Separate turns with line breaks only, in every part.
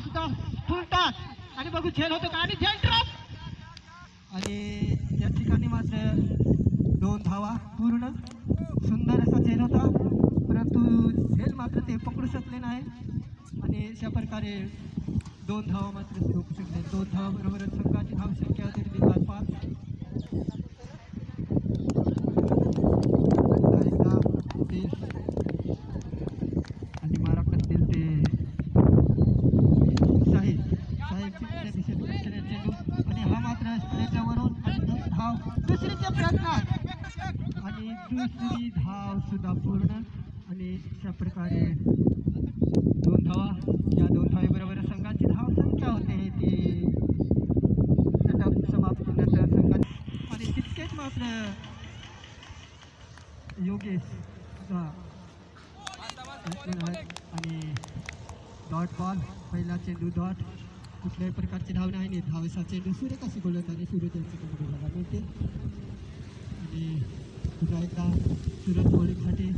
सुद्धा आणि बघू झेल होतो का? आणि झेल ड्रॉप आणि या ठिकाणी मात्र दोन धावा पूर्ण. सुंदर असा झेल होता. परंतु झेल मात्र ते पकडू शकले नाही. आणि अशा प्रकारे दोन धावा मात्र ते शकले. दोन धावाबरोबरच संघाची धावसंख्या होती निकाल पाच प्रकारे दोन धावा या दोन धावेबरोबर संघाची धाव संख्या होते ती? षटक समाप्तीनंतर संघात. आणि तितकेच मात्र योगेश आणि डॉट बॉल पहिला चेंडू डॉट कुठल्याही प्रकारची धाव नाही. नेत धावेचा चेंडू सूर्य कशी बोलत आणि सूर्य त्यांची बघायला मिळते आणि पुन्हा एकदा सुरत बॉलिंगसाठी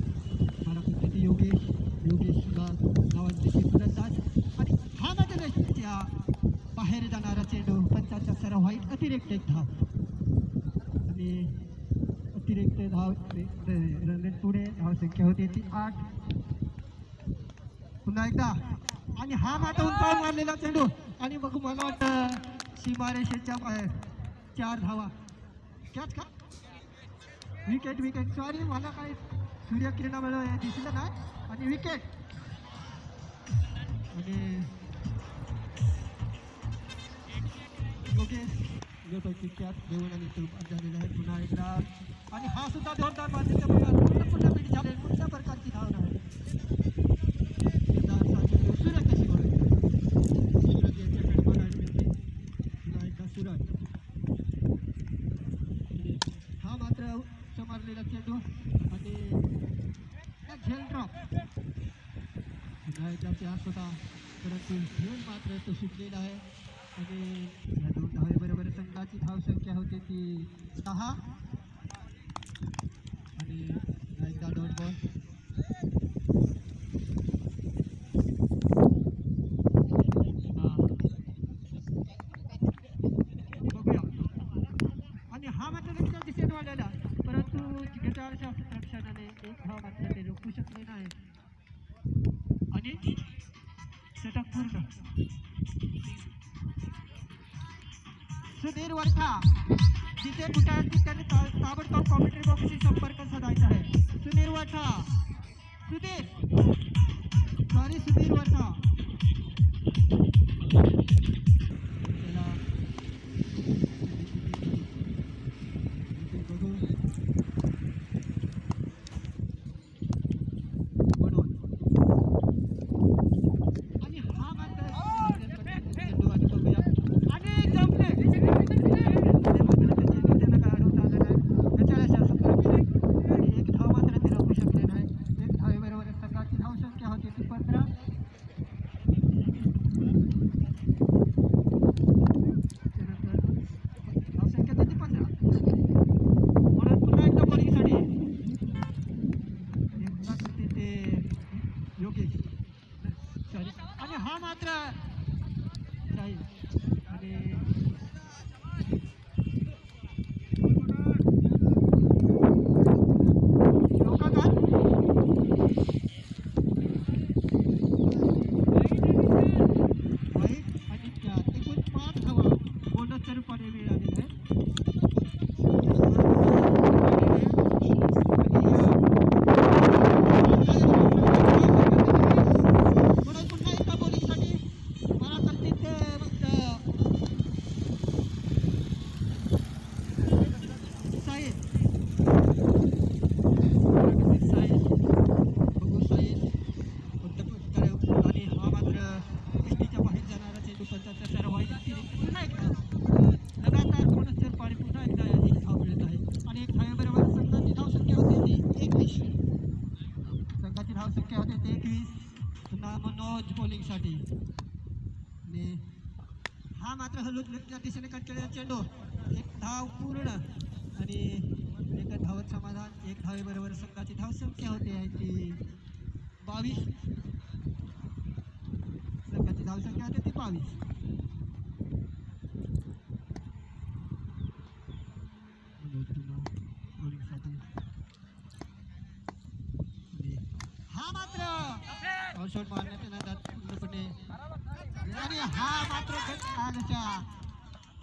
पंचाच्या व्हाईट अतिरिक्त एक धाव आणि अतिरिक्त धाव रनरेट पुढे धावसंख्या होती ती आठ. पुन्हा एकदा. आणि हा मात्र उंचावून मारलेला चेंडू. आणि बघू मला वाटतं सीमारेषेच्या बाहेर. चार धावा. त्याच का? विकेट विकेट सॉरी मला काही सूर्यकिरणा हे दिसलं नाही. आणि विकेट आणि योगेशची कॅच देऊन आणि तो बाद झालेला आहे पुन्हा एकदा आणि हा सुद्धा जोरदार बाजूच्या पूर्ण पूर्ण पीठ झाले कुठल्या प्रकारची धाव नाही जोरदार सा चेंडू. सूरज कशी बोलते सूरज याच्याकडे बघायला पुन्हा एकदा सूरज आणि हा मात्र चेंडू आणि झेल ड्रॉप. परंतु झेल मात्र तो सुटलेला आहे. आणि या भाव संख्या होते ती सहा सुधीर वर्षा जिथे आहेत त्यांनी ताबडतोब कॉमेंट्री बॉक्सशी संपर्क साधायचा आहे सुधीर वर्षा सुधीर। सॉरी सुधीर वर्षा त्याला इथे बघू म्हणून आणि हा मात्र चेंडू आणि बघूया आणि जमले ते मात्र त्या चेंडू त्यांना काय अडवता आलं नाही त्याच्या अशा सतरा आणि एक धाव मात्र ते रोखू शकले नाही एक धावेबरोबर संघाची धाव संख्या होती ती पंधरा त्यानंतर धाव संख्या किती पंधरा म्हणून पुन्हा एकदा बॉलिंगसाठी आणि पुन्हा करते ते योगेश सॉरी आणि हा मात्र जाईल आणि योगाकार वाईट आणि त्यात एकूण पाच धावा बोनसच्या रूपाने मिळालेल्या आहेत म्हणून पुन्हा एका बॉलिंगसाठी मला तर तिथे फक्त साहिल साहिल बघू साहिल कोणत्या प्रकारे आणि हा मात्र एसटीच्या बाहेर जाणारा चेंडू पंचाचा सर्व व्हायचा अतिरिक्त पुन्हा एकदा लगातार बोनसच्या पाणी पुन्हा एकदा एक धाव मिळत आहे आणि एक धावेबरोबर संघाची धाव संख्या होते ती एकवीस संघाची धाव संख्या होते ते एकवीस पुन्हा मनोज बॉलिंगसाठी आणि हा मात्र त्या दिशेने कंटाळलेला चेंडू. एक धाव पूर्ण. आणि एक धावत समाधान एक धावेबरोबर संघाची धाव संख्या होते आहे ती बावीस. संघाची धावसंख्या होते ती बावीस. हा मात्र. मारण्याच्या नादात पूर्णपणे आणि हा मात्र त्याच्या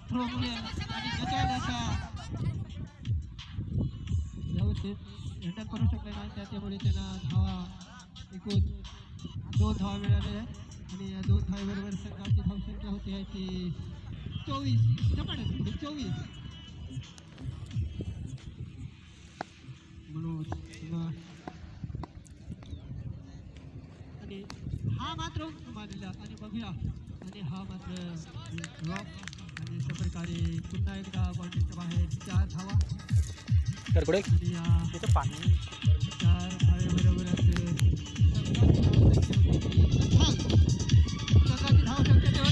थ्रोमुळे आणि त्याच्या व्यवस्थित हँडल करू शकले नाही. त्याच्यामुळे त्यांना धावा एकूण दोन धावा मिळाल्या आणि या दोन धावेबरोबर संघाची धावसंख्या होती आहे ती चोवीस झपाट्यात म्हणजे चोवीस. म्हणून हा मात्र मानला आणि बघूया आणि हा मात्र ड्रॉप आणि अशा प्रकारे पुन्हा एकदा बाउंड्रीच्या बाहेर चार धावा
तर पुढे पाणी
चार धावेबरोबरच ती. संघाची धावसंख्या तेव्हा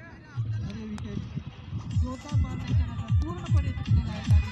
जोरदार मारण्याच्या नादात पूर्णपणे चुकलेला आहे आणि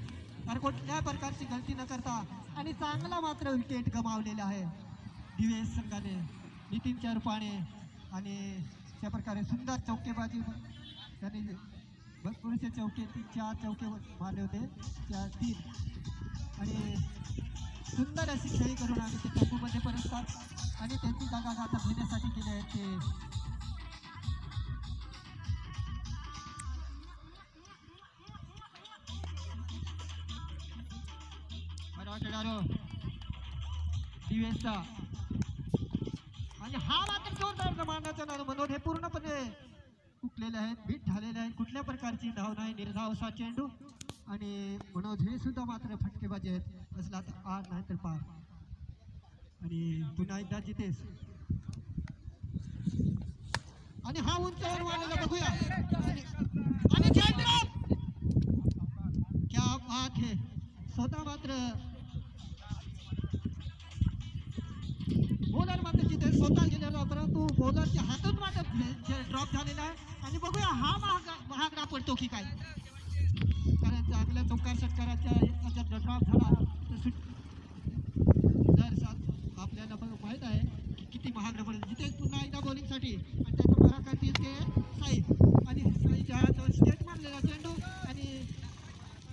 तर कोणत्या प्रकारची गलती न करता आणि चांगला मात्र विकेट गमावलेला आहे. दिवेश संघाने नितीन चरपाणे आणि त्या प्रकारे सुंदर चौकेबाजी त्यांनी भरपूरसे चौके तीन चार चौके मारले होते. त्या तीन. आणि सुंदर अशी खेळी करून आम्ही ते चौकूमध्ये परत आणि त्यांची जागा आता घेण्यासाठी केली आहे ते. दिवेशचा आणि हा मात्र जोरदार मारण्याचा नाद. मनोज हे पूर्णपणे कुठलेले आहेत बीट झालेले आहेत. कुठल्या प्रकारची धाव नाही निर्धावसा चेंडू. आणि मनोज हे सुद्धा मात्र फटकेबाजी आहेत. असला तर आठ नाही तर पार. आणि पुन्हा एकदा जितेश आणि हा उंचावर मारलेला बघूया. हा महागा महागडा पडतो की काय? कारण चांगल्या चौकार षटकाराच्या याच्यात ड्रॉप झाला तर सुट दर सात आपल्याला बघ माहीत आहे की किती महागडा पडेल जिथे पुन्हा एकदा बॉलिंगसाठी आणि त्याचा पराक्रम येते साई आणि साईच्या हातावर स्टेट मारलेला चेंडू आणि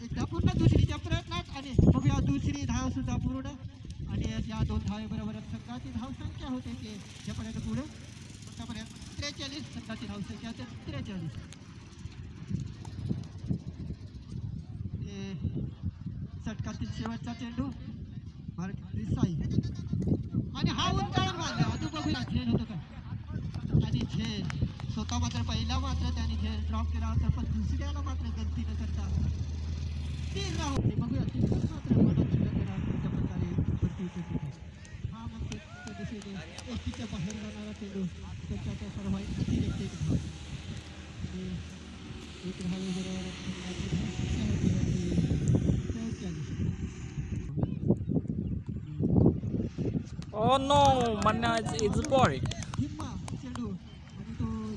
एकदा पूर्ण दुसरीच्या प्रयत्नात आणि बघूया दुसरी धाव सुद्धा पूर्ण. आणि या दोन धावेबरोबर संघाची धावसंख्या होते ते. त्यापर्यंत पुढे. आतापर्यंत त्रेचाळीस संघाची धावसंख्या होते त्रेचाळीस हे षटकातील शेवटचा चेंडू भारत साई। आणि हा उंचावर मारला अजून बघूया झेल होतं का आणि झेल स्वतः मात्र, पहिला मात्र, त्याने झेल ड्रॉप केला होता पण दुसऱ्याला मात्र, गलती न करता। तीन राहून ते बघूया तीन मात्र शिंदे त्याच्या प्रकारे हा मग दिशेने एसटीच्या बाहेर जाणारा चेंडू त्याच्या सर्व अतिरिक्त एक धाव आणि एक होती होती चौऱ्याण्णव.
Oh no, Manna is, is boring.
हिम्मा आणि तो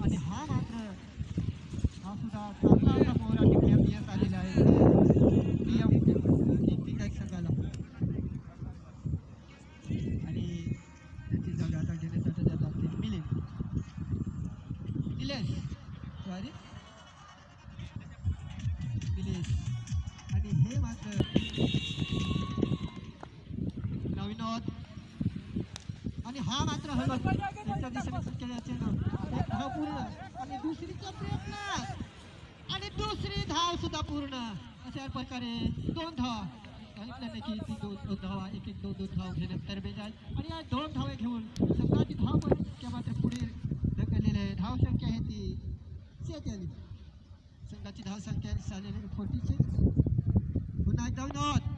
हे हा मात्र हा सुद्धा चांगला असा मोहरा टिपण्यात येत आलेला आहे हा मात्र हलत त्यांच्या दिशेने सुटलेला चेंडू एक धाव पूर्ण। आणि दुसरीचा प्रयत्न आणि दुसरी धाव सुद्धा पूर्ण। अशा प्रकारे दोन धाव। सांगितलं की ती दोन दोन धावा, एक एक दोन दोन धाव घेण्यात तरबेज आहे आणि या दोन धावे घेऊन। संघाची धाव पण इतक्या मात्र पुढे ढकललेली आहे धाव संख्या आहे ती। सेहेचाळीस संघाची धाव संख्या झालेली फोर्टी सिक्स। पुन्हा एकदा विनोद